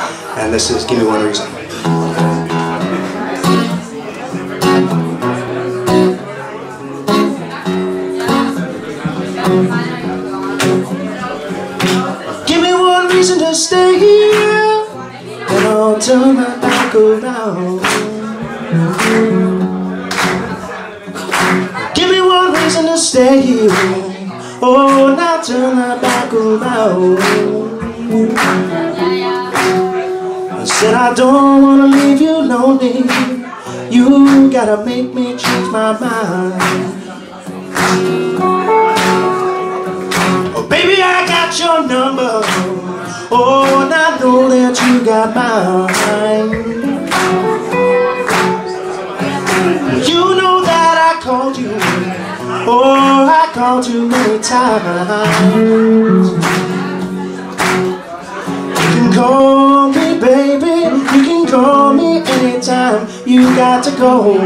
And this is Give Me One Reason. Give me one reason to stay here. And I'll turn my back around. Give me one reason to stay here. Oh, now turn my back around said I don't wanna leave you lonely. You gotta make me change my mind. Oh baby I got your number. Oh and I know that you got mine. You know that I called you. Oh I called you many times. You can call me baby call me anytime. You got to go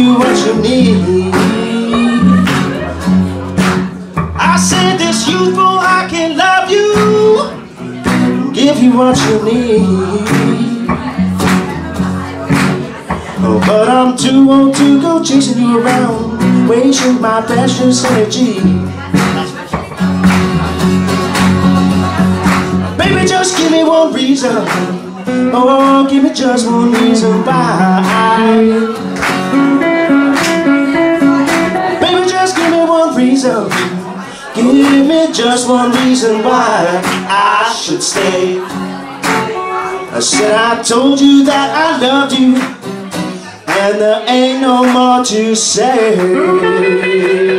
you what you need I said this youthful oh, I can love you Give you what you need Oh, but I'm too old to go chasing you around Wasting my precious energy Baby, just give me one reason. Oh, give me just one reason why. One reason. Give me just one reason why I should stay. I said I told you that I loved you, and there ain't no more to say.